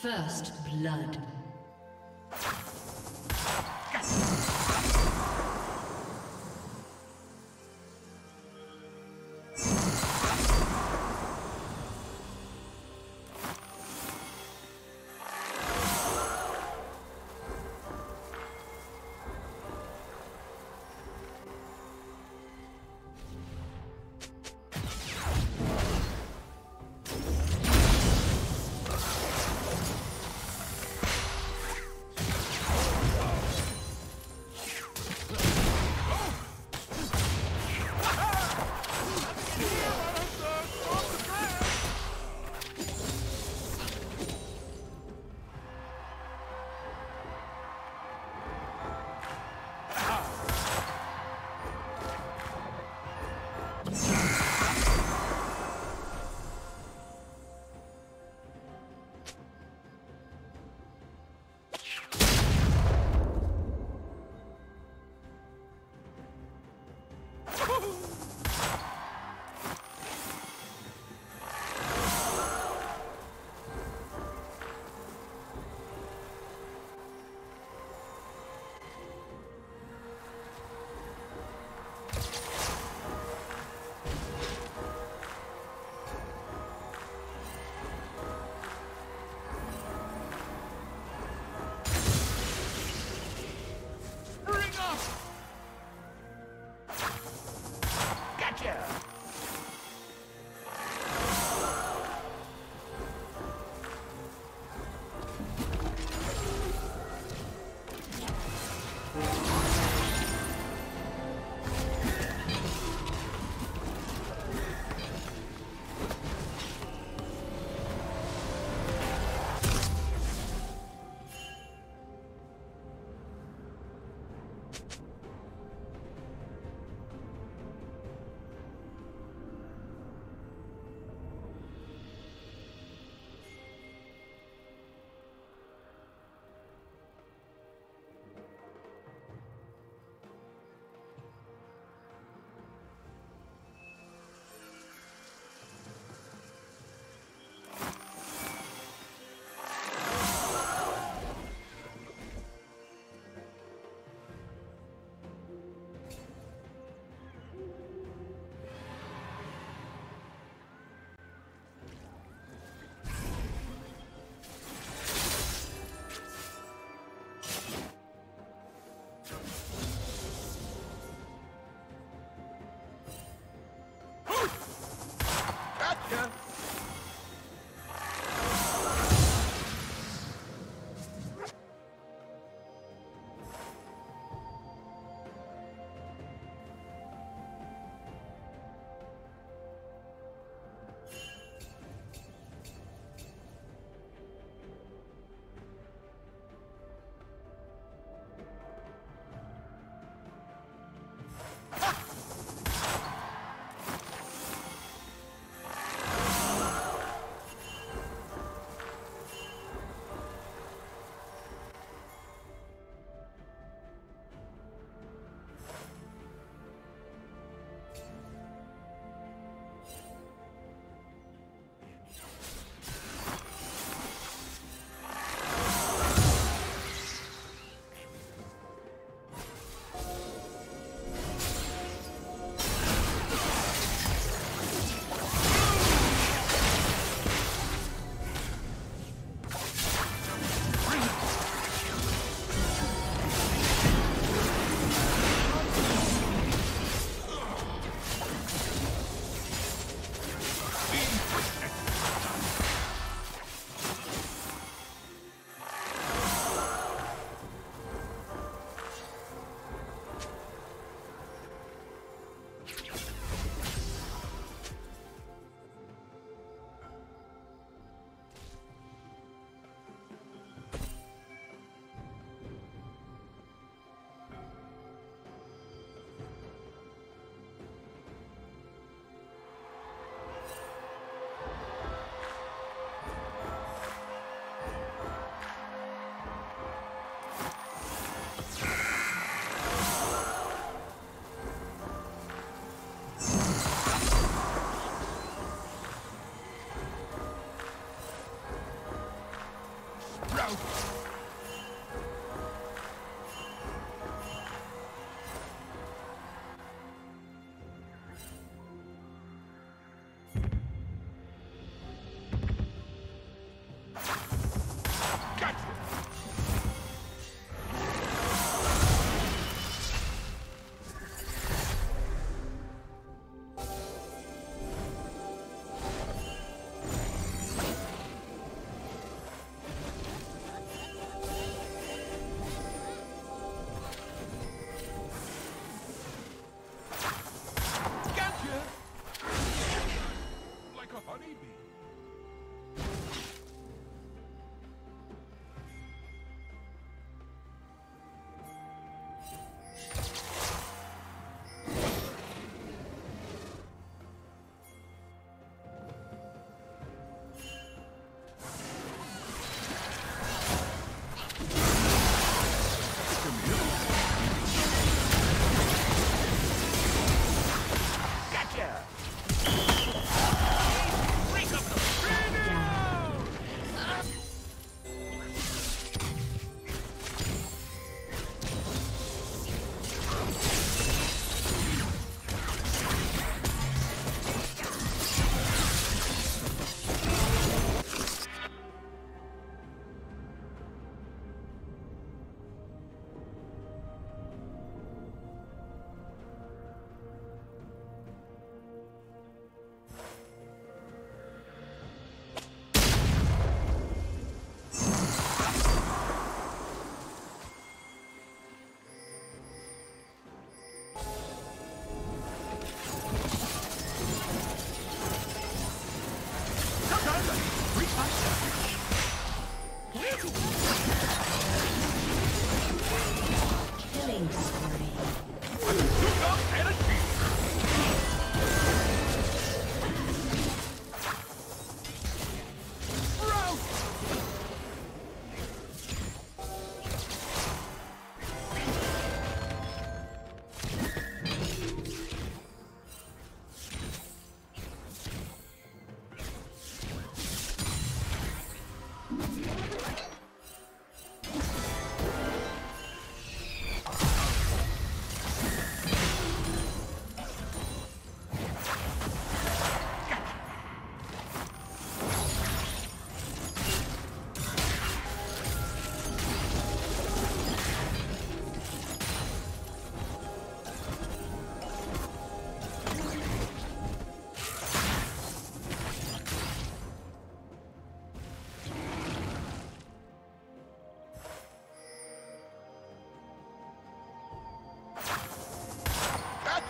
First blood.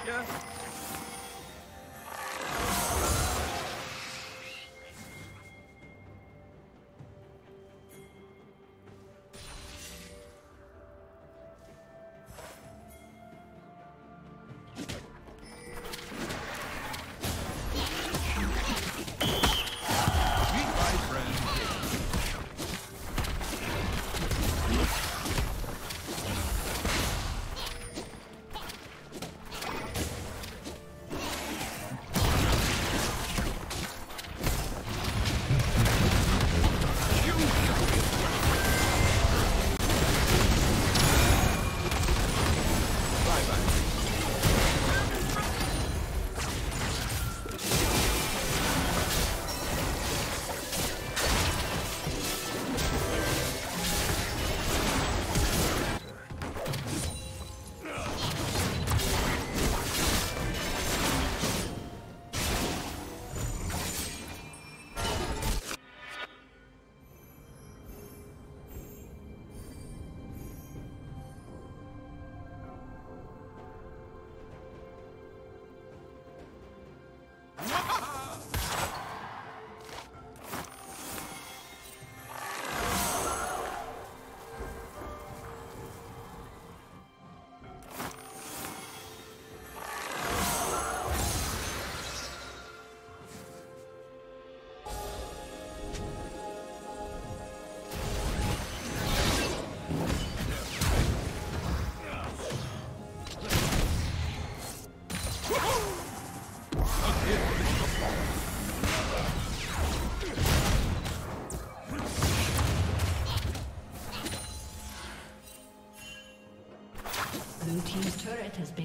Gotcha!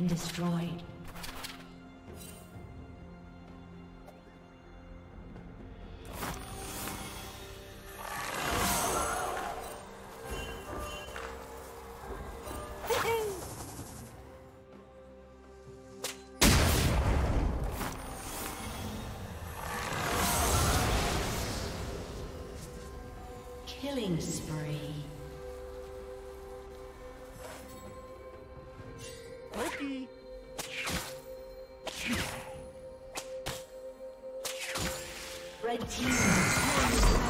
Been destroyed. Killing team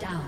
down.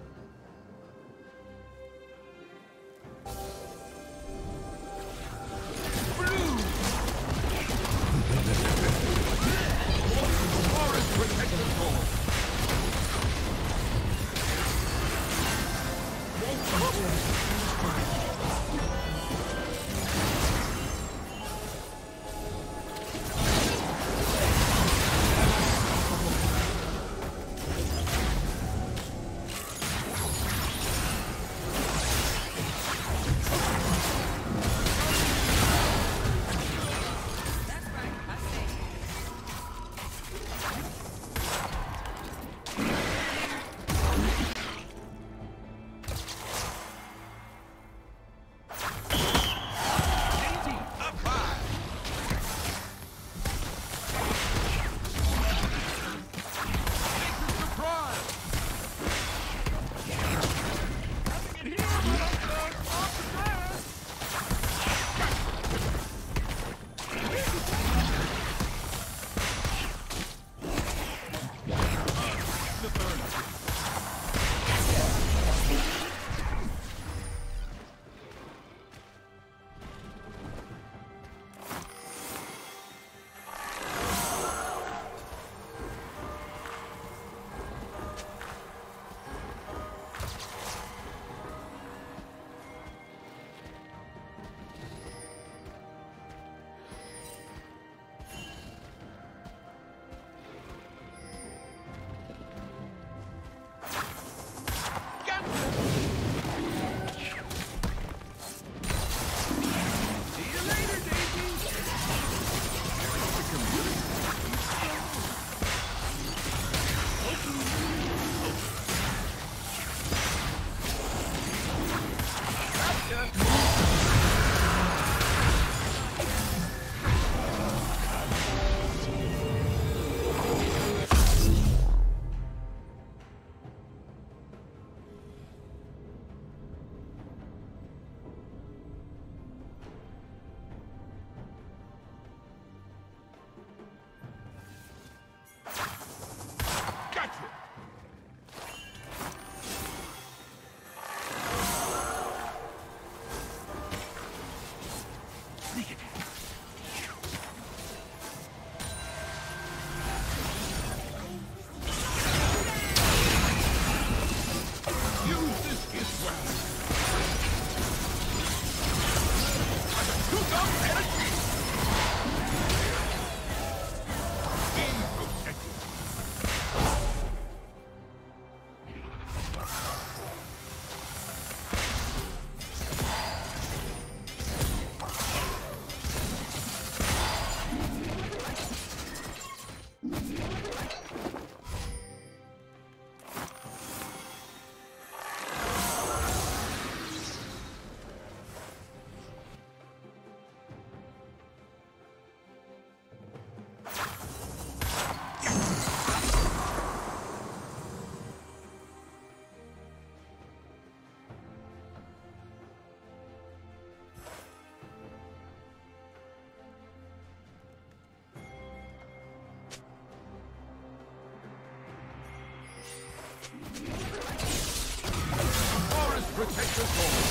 Protect your